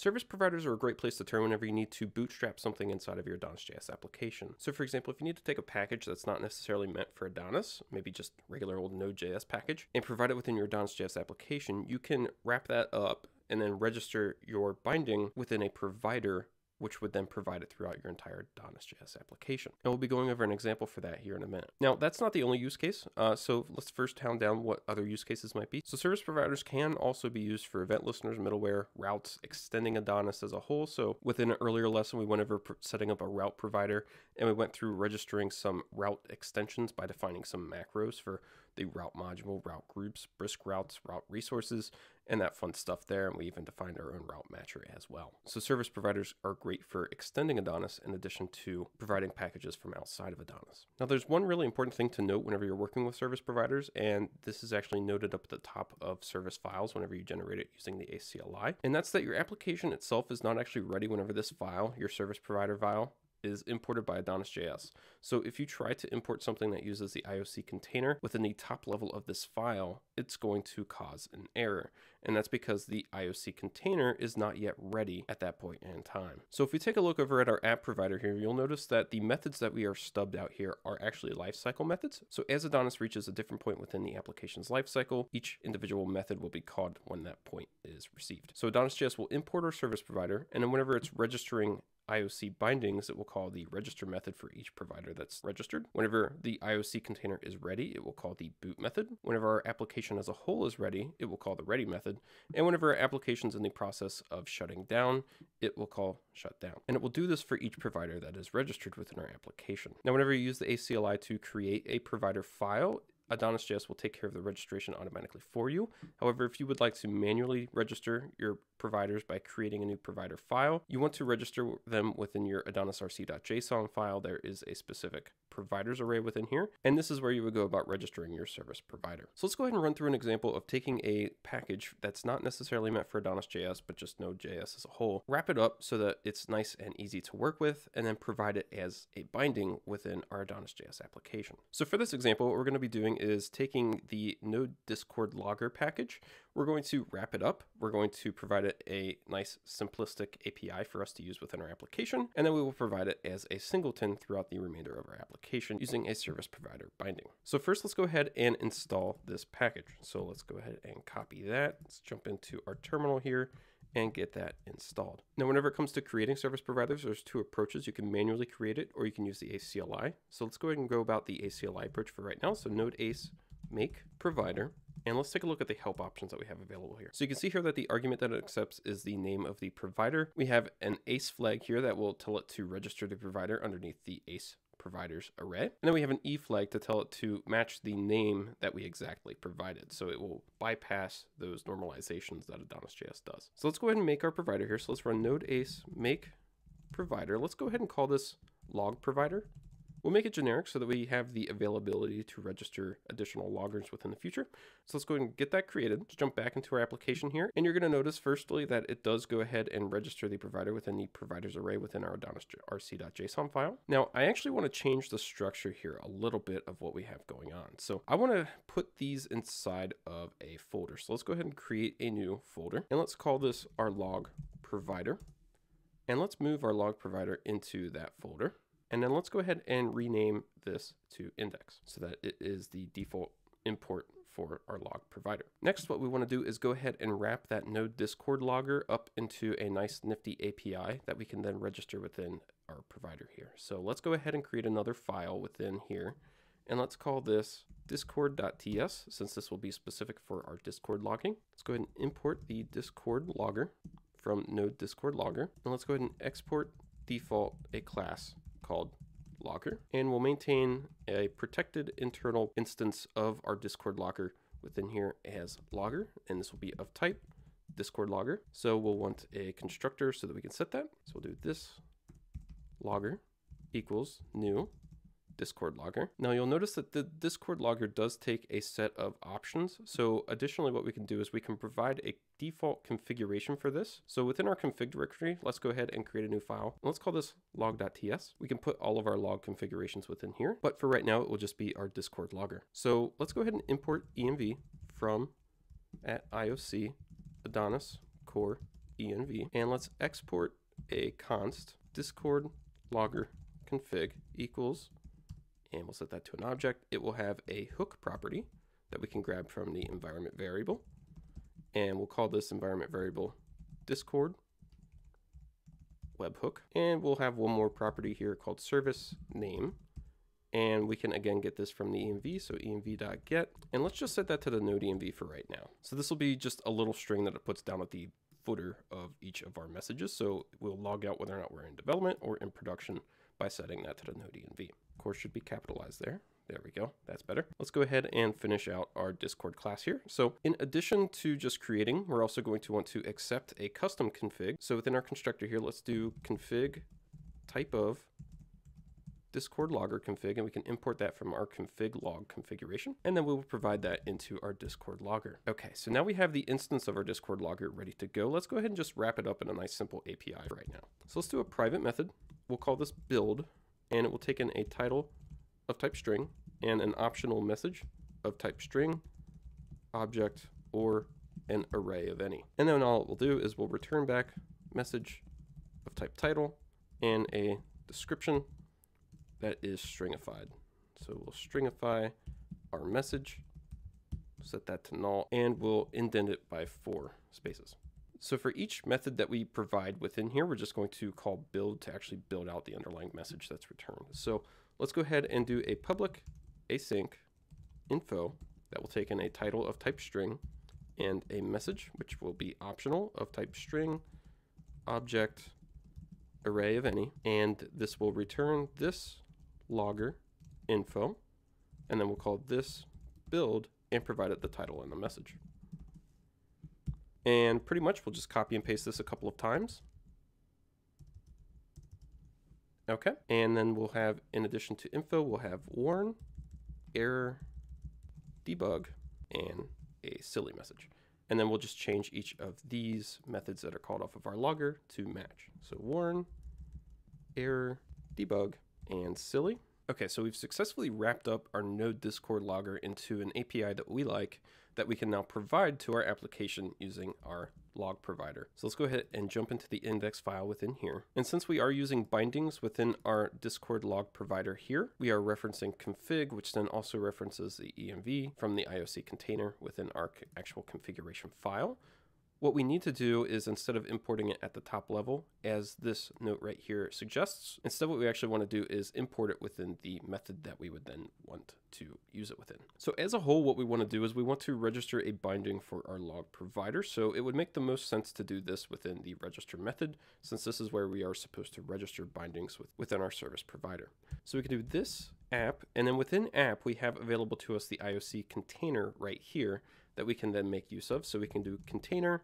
Service providers are a great place to turn whenever you need to bootstrap something inside of your Adonis.js application. So for example, if you need to take a package that's not necessarily meant for Adonis, maybe just regular old Node.js package, and provide it within your Adonis.js application, you can wrap that up and then register your binding within a provider which would then provide it throughout your entire Adonis.js application. And we'll be going over an example for that here in a minute. Now, that's not the only use case. Uh, so let's first hound down what other use cases might be. So service providers can also be used for event listeners, middleware, routes, extending Adonis as a whole. So within an earlier lesson, we went over setting up a route provider and we went through registering some route extensions by defining some macros for the route module, route groups, brisk routes, route resources, and that fun stuff there. And we even defined our own route matcher as well. So service providers are great for extending Adonis in addition to providing packages from outside of Adonis. Now there's one really important thing to note whenever you're working with service providers, and this is actually noted up at the top of service files whenever you generate it using the ACLI, and that's that your application itself is not actually ready whenever this file, your service provider file, is imported by Adonis.js. So if you try to import something that uses the IOC container within the top level of this file, it's going to cause an error. And that's because the IOC container is not yet ready at that point in time. So if we take a look over at our app provider here, you'll notice that the methods that we are stubbed out here are actually lifecycle methods. So as Adonis reaches a different point within the application's lifecycle, each individual method will be called when that point is received. So Adonis.js will import our service provider, and then whenever it's registering IOC bindings, it will call the register method for each provider that's registered. Whenever the IOC container is ready, it will call the boot method. Whenever our application as a whole is ready, it will call the ready method. And whenever our application is in the process of shutting down, it will call shut down. And it will do this for each provider that is registered within our application. Now, whenever you use the ACLI to create a provider file, Adonis.js will take care of the registration automatically for you. However, if you would like to manually register your providers by creating a new provider file, you want to register them within your adonisrc.json file. There is a specific providers array within here, and this is where you would go about registering your service provider. So let's go ahead and run through an example of taking a package that's not necessarily meant for Adonis.js, but just Node.js as a whole, wrap it up so that it's nice and easy to work with, and then provide it as a binding within our Adonis.js application. So for this example, what we're going to be doing is taking the Node Discord logger package, we're going to wrap it up. We're going to provide it a nice simplistic API for us to use within our application, and then we will provide it as a singleton throughout the remainder of our application using a service provider binding. So first, let's go ahead and install this package. So let's go ahead and copy that. Let's jump into our terminal here and get that installed. Now, whenever it comes to creating service providers, there's two approaches. You can manually create it or you can use the ACLI. So let's go ahead and go about the ACLI approach for right now. So node ace make provider and let's take a look at the help options that we have available here. So you can see here that the argument that it accepts is the name of the provider. We have an ACE flag here that will tell it to register the provider underneath the ACE providers array. And then we have an E flag to tell it to match the name that we exactly provided. So it will bypass those normalizations that Adonis.js does. So let's go ahead and make our provider here. So let's run node ace make provider. Let's go ahead and call this log provider. We'll make it generic so that we have the availability to register additional loggers within the future. So let's go ahead and get that created. Let's jump back into our application here. And you're going to notice firstly that it does go ahead and register the provider within the providers array within our Adonis rc.json file. Now, I actually want to change the structure here a little bit of what we have going on. So I want to put these inside of a folder. So let's go ahead and create a new folder and let's call this our log provider. And let's move our log provider into that folder. And then let's go ahead and rename this to index so that it is the default import for our log provider. Next, what we want to do is go ahead and wrap that node discord logger up into a nice nifty API that we can then register within our provider here. So let's go ahead and create another file within here. And let's call this discord.ts since this will be specific for our discord logging. Let's go ahead and import the discord logger from node discord logger. And let's go ahead and export default a class called Logger, and we'll maintain a protected internal instance of our Discord Logger within here as Logger, and this will be of type Discord Logger. So we'll want a constructor so that we can set that. So we'll do this logger equals new Discord logger. Now you'll notice that the Discord logger does take a set of options. So additionally, what we can do is we can provide a default configuration for this. So within our config directory, let's go ahead and create a new file. Let's call this log.ts. We can put all of our log configurations within here, but for right now, it will just be our Discord logger. So let's go ahead and import env from at IOC Adonis core env, and let's export a const discord logger config equals, and we'll set that to an object. It will have a hook property that we can grab from the environment variable, and we'll call this environment variable discord webhook. And we'll have one more property here called service name. And we can again get this from the env, so env.get. And let's just set that to the node env for right now. So this will be just a little string that it puts down at the footer of each of our messages. So we'll log out whether or not we're in development or in production by setting that to the node env. Course, should be capitalized there. There we go. That's better. Let's go ahead and finish out our Discord class here. So in addition to just creating, we're also going to want to accept a custom config. So within our constructor here, let's do config type of Discord logger config, and we can import that from our config log configuration, and then we will provide that into our Discord logger. Okay, so now we have the instance of our Discord logger ready to go. Let's go ahead and just wrap it up in a nice simple API right now. So let's do a private method. We'll call this build, and it will take in a title of type string and an optional message of type string, object, or an array of any. And then all it will do is we'll return back message of type title and a description that is stringified. So we'll stringify our message, set that to null, and we'll indent it by four spaces. So for each method that we provide within here, we're just going to call build to actually build out the underlying message that's returned. So let's go ahead and do a public async info that will take in a title of type string and a message, which will be optional of type string, object, array of any, and this will return this logger info, and then we'll call this build and provide it the title and the message. And pretty much we'll just copy and paste this a couple of times. Okay, and then we'll have, in addition to info, we'll have warn, error, debug, and a silly message. And then we'll just change each of these methods that are called off of our logger to match. So warn, error, debug, and silly. Okay, so we've successfully wrapped up our Node Discord logger into an API that we like that we can now provide to our application using our log provider. So let's go ahead and jump into the index file within here. And since we are using bindings within our Discord log provider here, we are referencing config, which then also references the env from the IOC container within our actual configuration file. What we need to do is instead of importing it at the top level, as this note right here suggests, instead what we actually want to do is import it within the method that we would then want to use it within. So as a whole, what we want to do is we want to register a binding for our log provider. So it would make the most sense to do this within the register method, since this is where we are supposed to register bindings with, within our service provider. So we can do this app, and then within app, we have available to us the IOC container right here that we can then make use of. So we can do container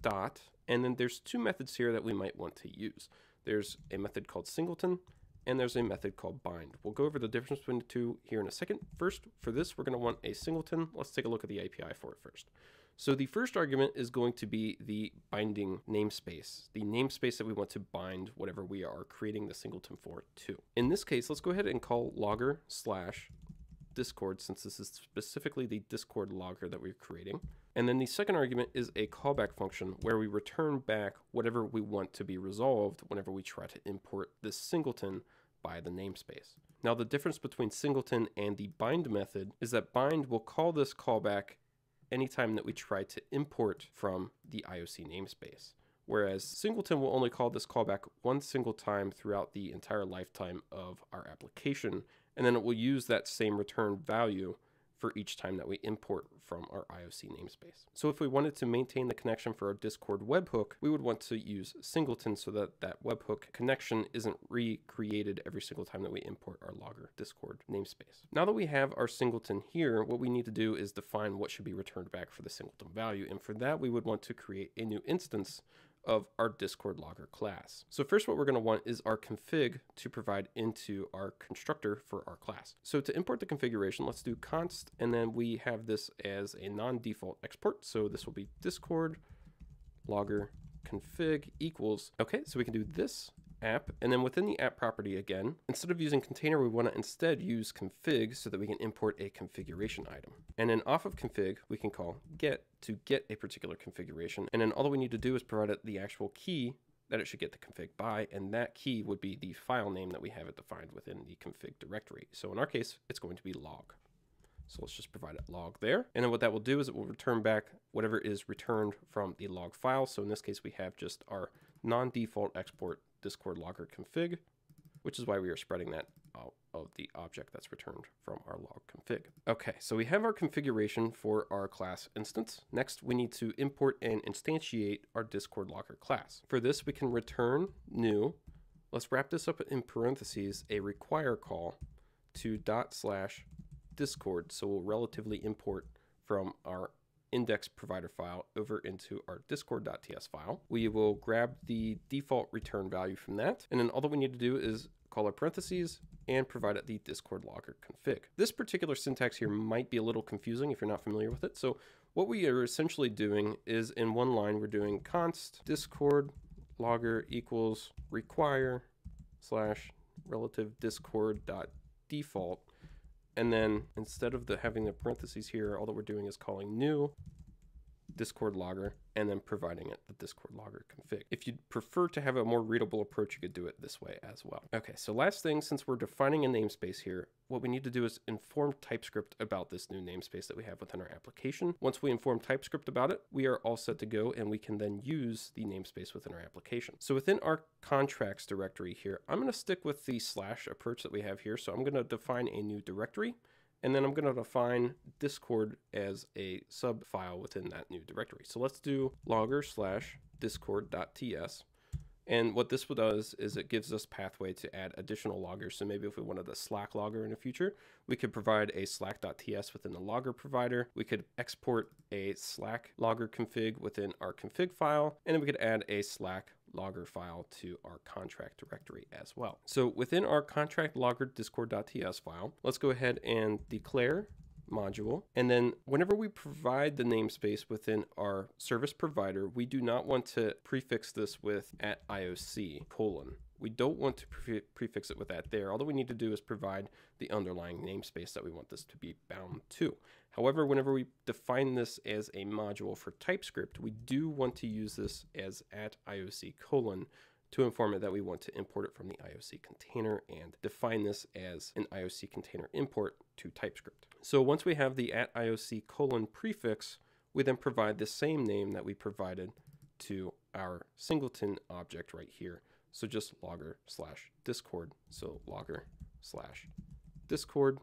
dot, and then there's two methods here that we might want to use. There's a method called singleton, and there's a method called bind. We'll go over the difference between the two here in a second. First, for this, we're going to want a singleton. Let's take a look at the API for it first. So the first argument is going to be the binding namespace, the namespace that we want to bind whatever we are creating the singleton for to. In this case, let's go ahead and call logger slash discord since this is specifically the discord logger that we're creating. And then the second argument is a callback function where we return back whatever we want to be resolved whenever we try to import this singleton by the namespace. Now the difference between singleton and the bind method is that bind will call this callback anytime that we try to import from the IOC namespace. Whereas singleton will only call this callback one single time throughout the entire lifetime of our application, and then it will use that same return value for each time that we import from our IOC namespace. So if we wanted to maintain the connection for our Discord webhook, we would want to use singleton so that that webhook connection isn't recreated every single time that we import our logger Discord namespace. Now that we have our singleton here, what we need to do is define what should be returned back for the singleton value. And for that, we would want to create a new instance of our Discord logger class. So first what we're going to want is our config to provide into our constructor for our class. So to import the configuration, let's do const, and then we have this as a non-default export. So this will be Discord logger config equals, okay, so we can do this app, and then within the app property again, instead of using container, we want to instead use config so that we can import a configuration item. And then off of config, we can call get to get a particular configuration. And then all that we need to do is provide it the actual key that it should get the config by, and that key would be the file name that we have it defined within the config directory. So in our case, it's going to be log. So let's just provide a log there. And then what that will do is it will return back whatever is returned from the log file. So in this case, we have just our non-default export discord logger config, which is why we are spreading that out of the object that's returned from our log config. Okay, so we have our configuration for our class instance. Next, we need to import and instantiate our discord logger class. For this, we can return new. Let's wrap this up in parentheses, a require call to dot slash discord. So we'll relatively import from our index provider file over into our discord.ts file. We will grab the default return value from that. And then all that we need to do is call our parentheses and provide it the discord logger config. This particular syntax here might be a little confusing if you're not familiar with it. So what we are essentially doing is in one line, we're doing const discord logger equals require slash relative discord default and then instead of the having the parentheses here, all that we're doing is calling new Discord logger and then providing it the Discord logger config. If you'd prefer to have a more readable approach, you could do it this way as well. Okay, so last thing, since we're defining a namespace here, what we need to do is inform TypeScript about this new namespace that we have within our application. Once we inform TypeScript about it, we are all set to go and we can then use the namespace within our application. So within our contracts directory here, I'm going to stick with the slash approach that we have here. So I'm going to define a new directory and then I'm going to define Discord as a sub file within that new directory. So let's do logger slash discord.ts. And what this will does is it gives us pathway to add additional loggers. So maybe if we wanted a Slack logger in the future, we could provide a slack.ts within the logger provider. We could export a Slack logger config within our config file, and then we could add a Slack logger file to our contract directory as well. So within our contract logger discord.ts file, let's go ahead and declare module. And then whenever we provide the namespace within our service provider, we do not want to prefix this with at IOC colon. We don't want to pre prefix it with that there. All that we need to do is provide the underlying namespace that we want this to be bound to. However, whenever we define this as a module for TypeScript, we do want to use this as at IOC colon to inform it that we want to import it from the IOC container and define this as an IOC container import to TypeScript. So once we have the at IOC colon prefix, we then provide the same name that we provided to our singleton object right here. So just logger slash discord. So logger slash discord,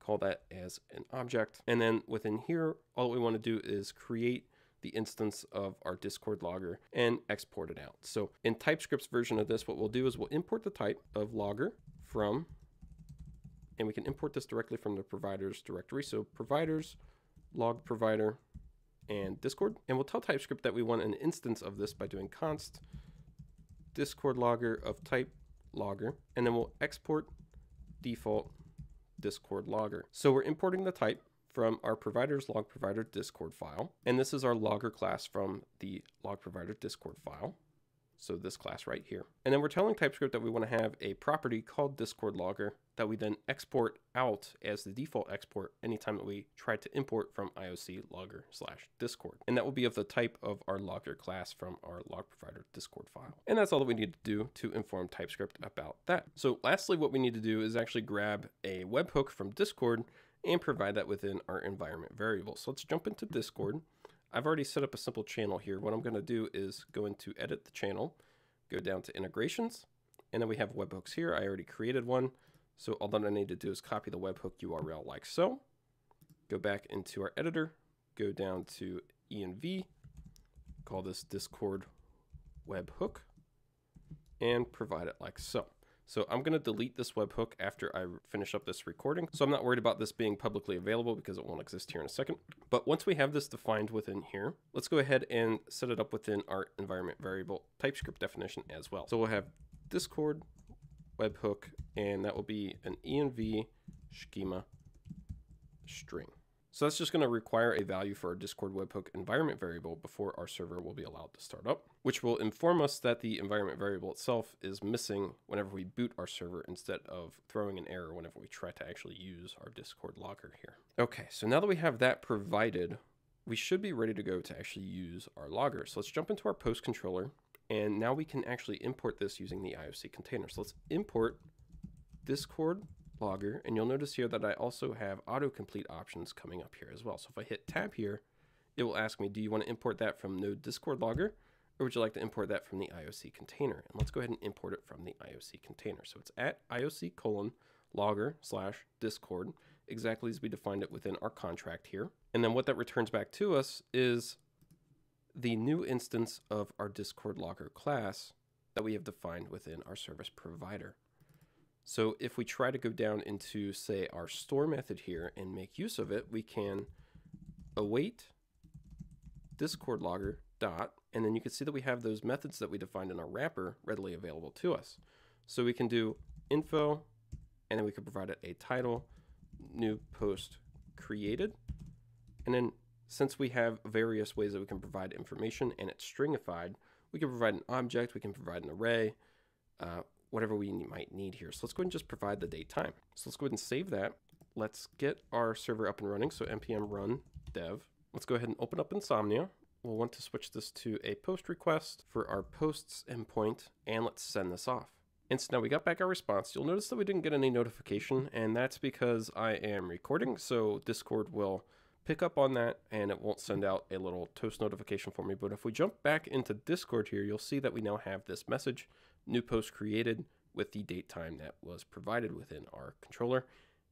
call that as an object. And then within here, all we want to do is create the instance of our Discord logger and export it out. So in TypeScript's version of this, what we'll do is we'll import the type of logger from, and we can import this directly from the providers directory. So providers, log provider, and Discord. And we'll tell TypeScript that we want an instance of this by doing const Discord logger of type logger, and then we'll export default Discord logger. So we're importing the type from our provider's log provider Discord file. And this is our logger class from the log provider Discord file. So this class right here. And then we're telling TypeScript that we want to have a property called Discord logger that we then export out as the default export anytime that we try to import from IOC logger slash Discord. And that will be of the type of our logger class from our log provider Discord file. And that's all that we need to do to inform TypeScript about that. So lastly, what we need to do is actually grab a webhook from Discord and provide that within our environment variable. So let's jump into Discord. I've already set up a simple channel here. What I'm going to do is go into edit the channel, go down to integrations, and then we have webhooks here. I already created one. So all that I need to do is copy the webhook URL like so. Go back into our editor, go down to env, call this Discord webhook, and provide it like so. So I'm going to delete this webhook after I finish up this recording. So I'm not worried about this being publicly available because it won't exist here in a second. But once we have this defined within here, let's go ahead and set it up within our environment variable TypeScript definition as well. So we'll have Discord webhook, and that will be an env schema string. So that's just going to require a value for our Discord webhook environment variable before our server will be allowed to start up, which will inform us that the environment variable itself is missing whenever we boot our server instead of throwing an error whenever we try to actually use our Discord logger here. Okay, so now that we have that provided, we should be ready to go to actually use our logger. So let's jump into our post controller and now we can actually import this using the IOC container. So let's import Discord logger, and you'll notice here that I also have autocomplete options coming up here as well. So if I hit tab here, it will ask me, do you want to import that from Node Discord logger, or would you like to import that from the IOC container? And let's go ahead and import it from the IOC container. So it's at IOC colon logger slash Discord, exactly as we defined it within our contract here. And then what that returns back to us is the new instance of our Discord logger class that we have defined within our service provider. So if we try to go down into, say, our store method here and make use of it, we can await discord logger dot, and then you can see that we have those methods that we defined in our wrapper readily available to us. So we can do info, and then we can provide it a title, new post created, and then since we have various ways that we can provide information and it's stringified, we can provide an object, we can provide an array, uh, whatever we might need here. So let's go ahead and just provide the date time. So let's go ahead and save that. Let's get our server up and running. So npm run dev. Let's go ahead and open up Insomnia. We'll want to switch this to a post request for our posts endpoint, and let's send this off. And so now we got back our response. You'll notice that we didn't get any notification, and that's because I am recording, so Discord will pick up on that and it won't send out a little toast notification for me. But if we jump back into Discord here, you'll see that we now have this message new post created with the date time that was provided within our controller.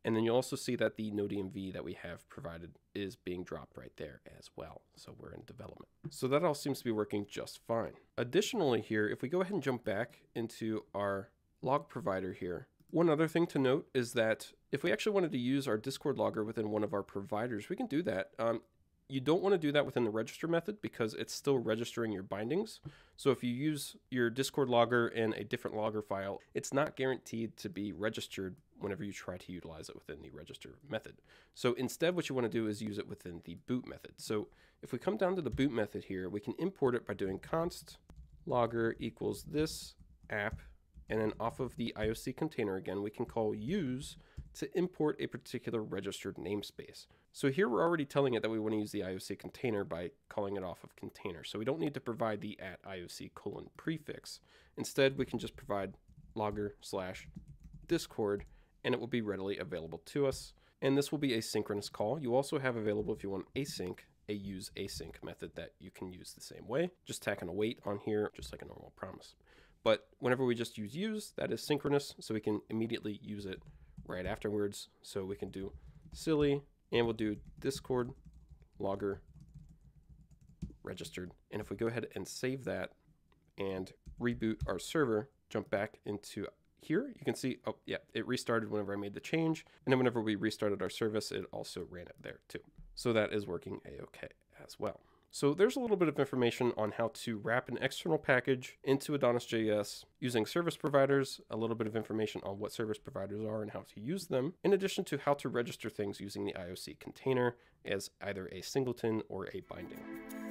And then you'll also see that the NodeEnv that we have provided is being dropped right there as well. So we're in development. So that all seems to be working just fine. Additionally here, if we go ahead and jump back into our log provider here, one other thing to note is that if we actually wanted to use our Discord logger within one of our providers, we can do that. Um, you don't want to do that within the register method because it's still registering your bindings. So if you use your Discord logger in a different logger file, it's not guaranteed to be registered whenever you try to utilize it within the register method. So instead what you want to do is use it within the boot method. So if we come down to the boot method here, we can import it by doing const logger equals this app and then off of the IOC container again, we can call use to import a particular registered namespace. So here we're already telling it that we want to use the IOC container by calling it off of container. So we don't need to provide the at IOC colon prefix. Instead, we can just provide logger slash discord and it will be readily available to us. And this will be a synchronous call. You also have available if you want async, a use async method that you can use the same way. Just tack an await on here, just like a normal promise. But whenever we just use use, that is synchronous, so we can immediately use it right afterwards. So we can do silly, and we'll do discord logger registered. And if we go ahead and save that and reboot our server, jump back into here, you can see, oh yeah, it restarted whenever I made the change. And then whenever we restarted our service, it also ran it there too. So that is working a-okay as well. So there's a little bit of information on how to wrap an external package into Adonis.js using service providers, a little bit of information on what service providers are and how to use them, in addition to how to register things using the IOC container as either a singleton or a binding.